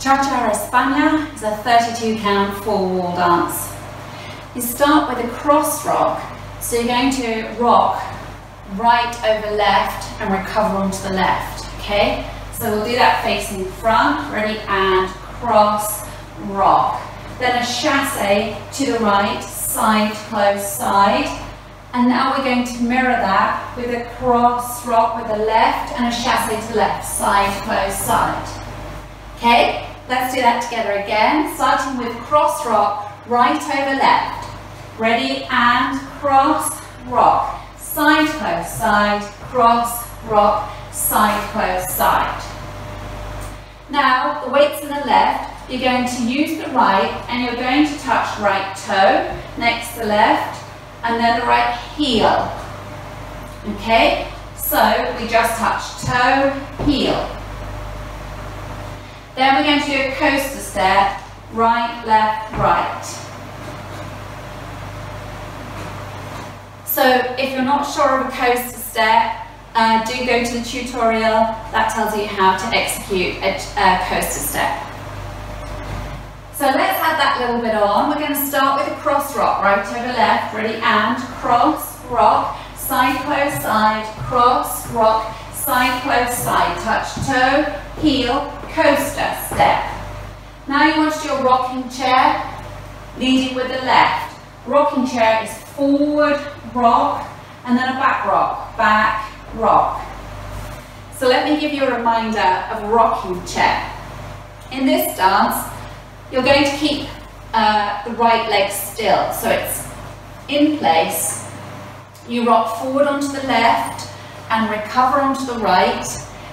Cha-Cha España is a 32 count full wall dance. You start with a cross rock, so you're going to rock right over left and recover onto the left, okay? So we'll do that facing front, ready, and cross, rock. Then a chassé to the right, side, close, side. And now we're going to mirror that with a cross rock with the left and a chassé to the left, side, close, side. Okay, let's do that together again, starting with cross rock, right over left. Ready, and cross, rock. Side, close, side, cross, rock, side, close, side. Now, the weight's in the left, you're going to use the right and you're going to touch right toe next to left and then the right heel. Okay, so we just touch toe, heel. Then we're going to do a coaster step, right, left, right. So if you're not sure of a coaster step, uh, do go to the tutorial that tells you how to execute a, a coaster step. So let's add that little bit on. We're going to start with a cross rock, right over left, ready, and cross, rock, side, close, side, cross, rock, side, close, side, touch toe, heel, coaster, step. Now you want to do a rocking chair, leading with the left. Rocking chair is forward, rock, and then a back rock, back, rock. So let me give you a reminder of rocking chair. In this dance, you're going to keep uh, the right leg still, so it's in place. You rock forward onto the left and recover onto the right.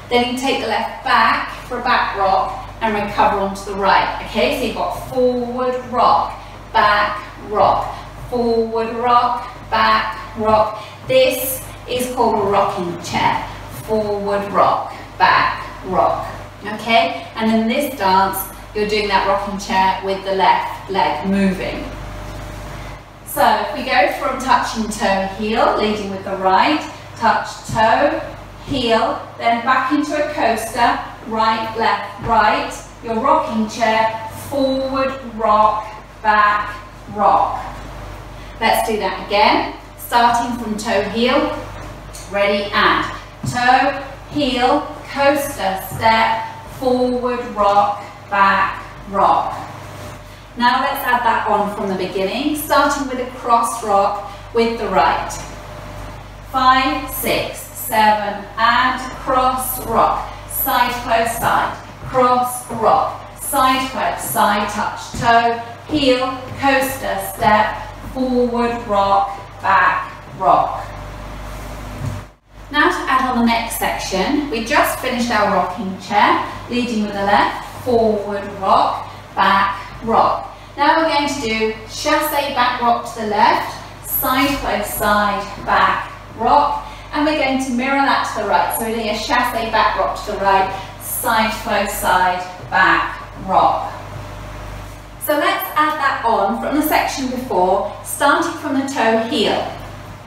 Then you take the left back for a back rock and recover onto the right. Okay, so you've got forward rock, back rock, forward rock, back rock. This is called a rocking chair. Forward rock, back rock. Okay, and in this dance, you're doing that rocking chair with the left leg moving. So if we go from touching toe, heel, leading with the right, touch toe, heel, then back into a coaster, right, left, right, your rocking chair, forward, rock, back, rock. Let's do that again, starting from toe, heel, ready, and toe, heel, coaster, step, forward, rock, back, rock. Now let's add that on from the beginning, starting with a cross rock with the right. Five, six, seven, and cross rock. Side close side, cross rock. Side close side, touch toe, heel, coaster, step, forward rock, back rock. Now to add on the next section, we just finished our rocking chair, leading with the left, forward rock, back rock. Now we're going to do chassé back rock to the left, side close side, back rock, and we're going to mirror that to the right. So we're doing a chassé back rock to the right, side close side, back rock. So let's add that on from the section before, starting from the toe heel,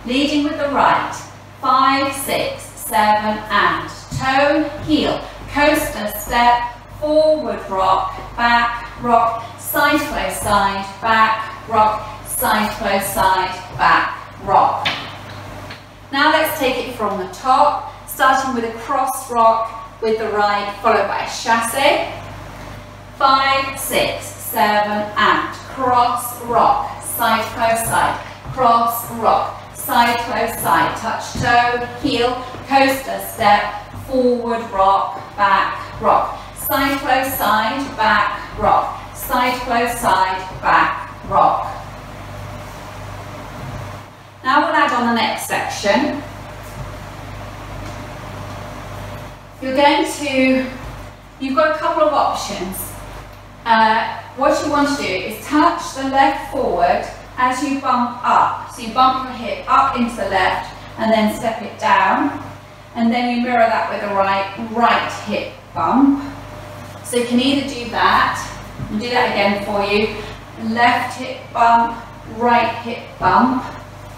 leading with the right, five, six, seven, and toe, heel, coaster, step, forward rock, back rock, side close side, back rock, side close side, back rock. Now let's take it from the top, starting with a cross rock with the right, followed by a chassé. Five, six, seven, and cross rock, side close side, cross rock, side close side, touch toe, heel, coaster step, forward rock, back rock side close side, back, rock. Side close side, back, rock. Now we'll add on the next section. You're going to, you've got a couple of options. Uh, what you want to do is touch the leg forward as you bump up. So you bump your hip up into the left and then step it down. And then you mirror that with the right, right hip bump. So you can either do that, and do that again for you, left hip bump, right hip bump,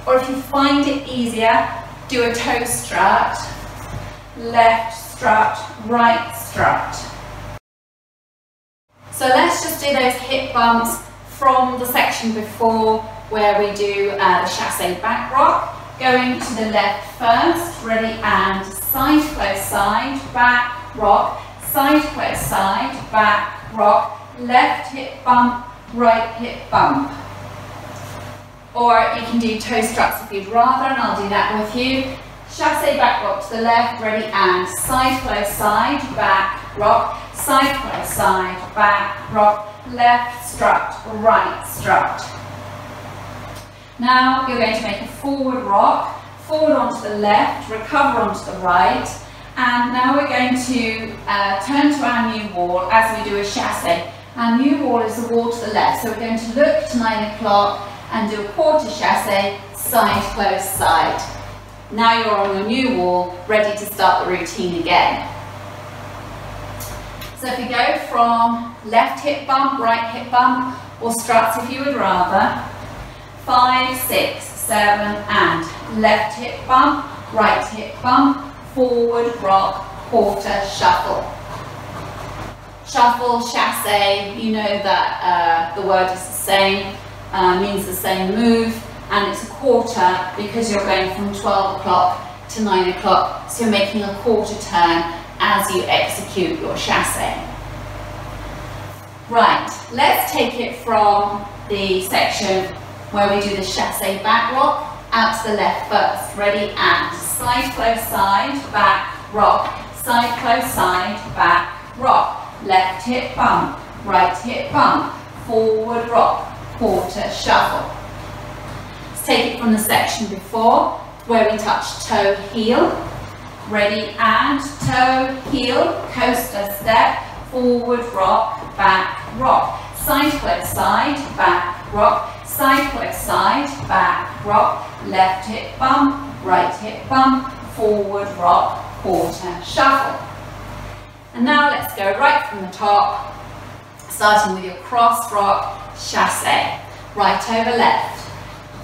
or if you find it easier, do a toe strut, left strut, right strut. So let's just do those hip bumps from the section before where we do uh, the chasse back rock. Going to the left first, ready and side close side, back rock, side close side, back rock, left hip bump, right hip bump. Or you can do toe struts if you'd rather, and I'll do that with you. Chasse back rock to the left, ready and side close side, back rock, side close side, back rock, left strut, right strut. Now you're going to make a forward rock, forward onto the left, recover onto the right, and now we're going to uh, turn to our new wall as we do a chasse. Our new wall is the wall to the left, so we're going to look to 9 o'clock and do a quarter chasse, side, close, side. Now you're on your new wall, ready to start the routine again. So if you go from left hip bump, right hip bump, or struts if you would rather, five, six, seven, and left hip bump, right hip bump, forward rock, quarter, shuffle. Shuffle, chasse, you know that uh, the word is the same, uh, means the same move, and it's a quarter because you're going from 12 o'clock to 9 o'clock, so you're making a quarter turn as you execute your chasse. Right, let's take it from the section where we do the chasse back rock out to the left first. Ready and side close side, back, rock, side close side, back, rock, left hip bump, right hip bump, forward rock, quarter shuffle. Let's take it from the section before where we touch toe heel. Ready and toe heel, coaster step, forward rock, back rock. Side close side, back rock, side close side, back rock, left hip bump, right hip bump, forward rock, quarter shuffle. And now let's go right from the top, starting with your cross rock chasse. Right over left.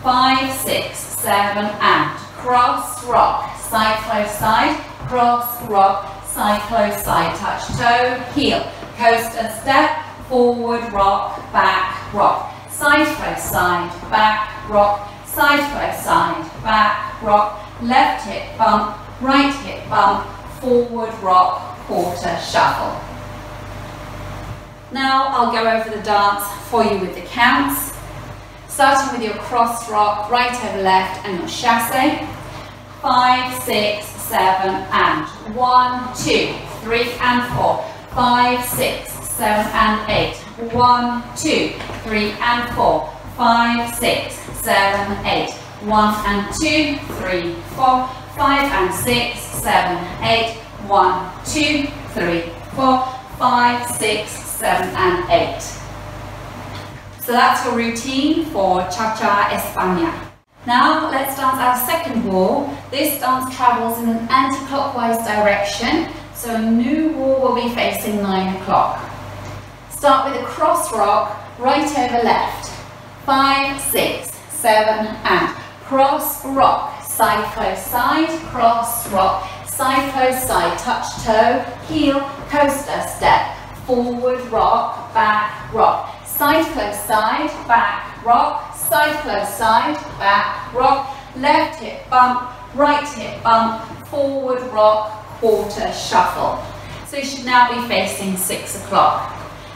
Five, six, seven, and cross rock, side close side, cross rock, side close side, touch toe, heel, coaster step, forward rock, back rock, side close side, back rock, side close side, back rock, left hip bump, right hip bump, forward rock, quarter shuffle. Now I'll go over the dance for you with the counts, starting with your cross rock, right over left and your chasse. Five, six, seven and one, two, three and four, five, six, seven and eight, one, two, three and four, five, six, seven, eight, one and two, three, four, five and six, seven, eight, one, two, three, four, five, six, seven and eight. So that's your routine for Cha-Cha España. Now let's dance our second wall. This dance travels in an anti-clockwise direction, so a new wall will be facing 9 o'clock. Start with a cross rock, right over left. Five, six, seven, and cross rock, side close side, cross rock, side close side, touch toe, heel, coaster step, forward rock, back rock, side close side, back rock, side close side, back rock, left hip bump, right hip bump, forward rock, quarter shuffle. So you should now be facing six o'clock.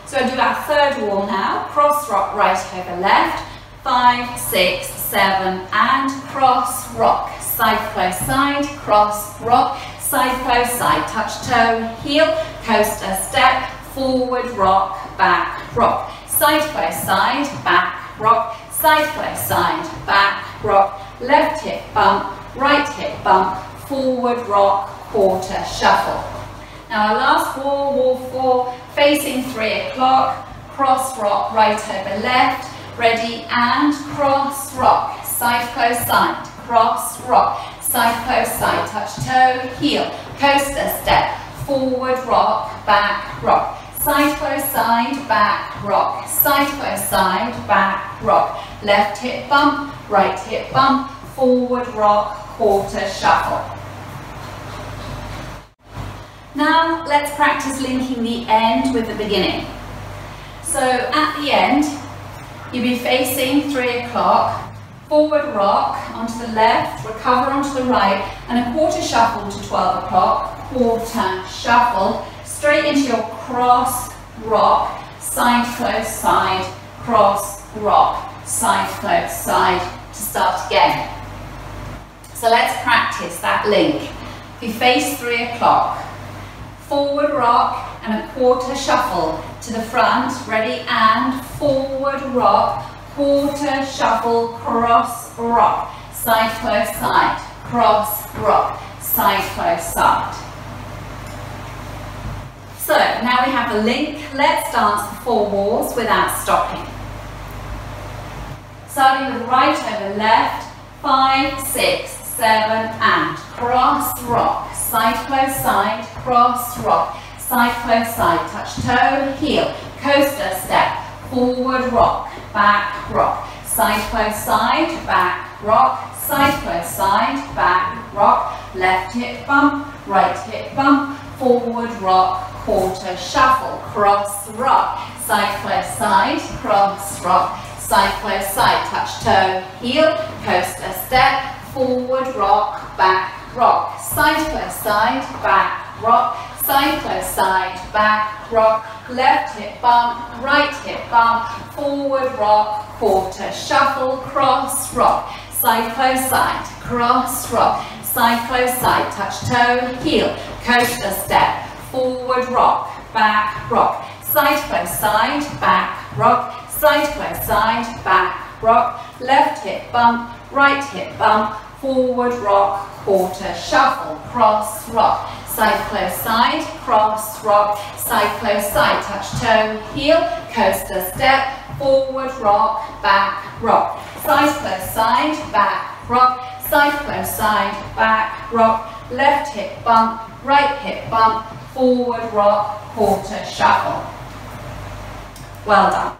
So I do our third wall now, cross rock right over left, five, six, seven, and cross rock, side close side, cross rock, side close side, touch toe, heel, coaster step, forward rock, back rock, side close side, back rock, side close side, back rock, left hip bump, right hip bump, forward rock, quarter shuffle. Now our last wall, wall four, facing three o'clock, cross rock, right over left, ready and cross rock, side close side, cross rock, side close side, touch toe, heel, coaster step, forward rock, back rock, side close side, back rock, side close side, back rock, left hip bump, right hip bump, forward rock, quarter shuffle. Now let's practice linking the end with the beginning. So at the end, you'll be facing three o'clock, forward rock onto the left, recover onto the right, and a quarter shuffle to 12 o'clock, quarter shuffle, straight into your cross rock, side close side, cross rock, side close side to start again. So let's practice that link. If You face three o'clock, forward rock and a quarter shuffle to the front, ready and forward rock, quarter shuffle, cross rock, side close side, cross rock, side close side. So now we have the link, let's dance the four walls without stopping. Starting with right over left, five, six, seven, and cross rock, side close side, cross rock, side close side, touch toe, heel, coaster step, forward rock, back rock, side close side, back rock, side close side, back rock, left hip bump, right hip bump, forward rock, quarter shuffle, cross rock, side close side, cross rock, side close side, touch toe, heel, coaster step, forward rock, back rock, side close side, back rock, side close side, back rock, left hip bump, right hip bump, forward rock, quarter shuffle, cross rock, side close side, cross rock, side close side, touch toe, heel, coaster step, forward rock, back rock, side close side, back rock, side close side, back rock, left hip bump, right hip bump, forward rock, quarter shuffle, cross rock, side close side, cross rock, side close side, touch toe, heel, coaster step, forward rock, back rock, side close side, back rock, side close side, back rock, left hip bump, right hip bump, forward rock, quarter shuffle. Well done.